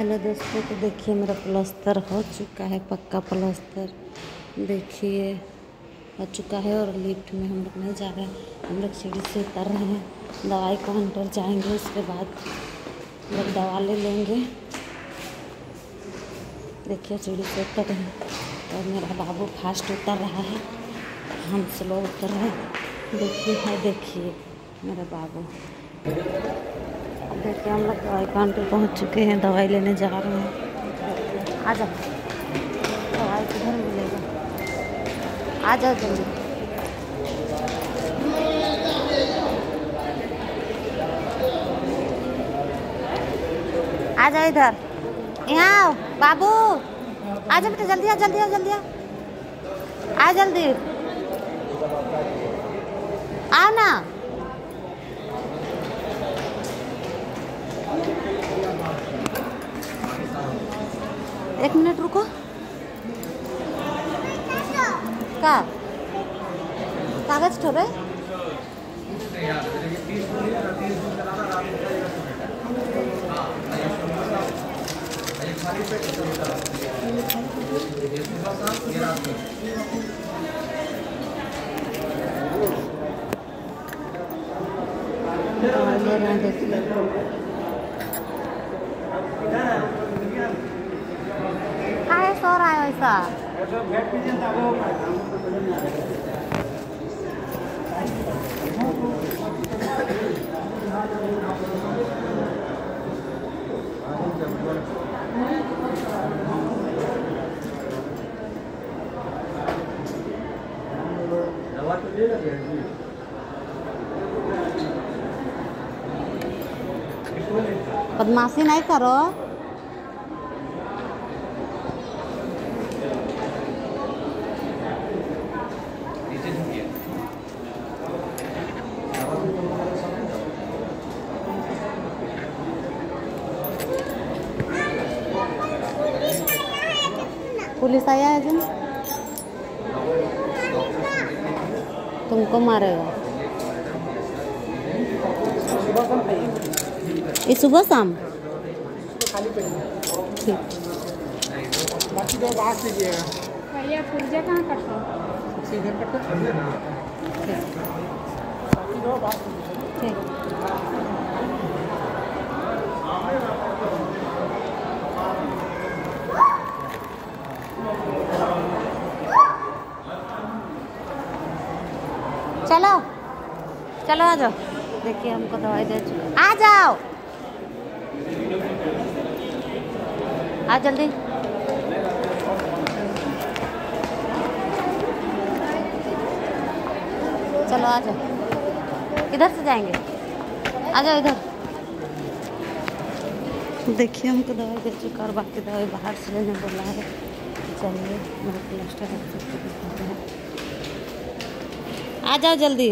Hello दोस्तों तो देखिए मेरा प्लस्तर हो चुका है, पक्का प्लस्तर देखिए, हो चुका है और लिफ्ट में हम लोग नहीं जा रहे हम लोग सीढ़ी से उतर रहे हैं। दवाई काउंटर जाएँगे, उसके बाद लोग दवा ले लेंगे। देखिए, सीढ़ी से उतर रहे और मेरा बाबू फास्ट उतर रहा है। हम स्लो उतर रहे हैं। देखिए, है, देखिए, मेरा बाबू। देखिए हम लोग दवाई काउंटर पहुँच चुके हैं, दवाई लेने जा रहे हैं। आ जाओ दवाई किधर मिलेगा। आ जाओ जल्दी। आ जाओ इधर। यहाँ बाबू। आ जाओ बेटा, जल्दी आ जल्दी आ जल्दी आ। आ जल्दी। आओ ना। एक मिनट रुको का कागज़ ठोरे ले रहे हैं देखिए काहे सो रहा है वैसा बदमाशी नहीं करो पुलिस आया है जिन तुमको मारेगा। ये सुबह शाम? बाकी भैया कहाँ चलो। चलो आ जाओ। देखिए हमको दवाई दे आ जाओ। आ, जल्दी। चलो आ जाओ। किधर से जाएँगे। आ जाओ इधर। देखिए हमको दवाई दे चुका और बाकी दवाई बाहर से लेने बोला है। चलिए मैं प्लास्टर रख सकते हैं। आ जाओ जल्दी।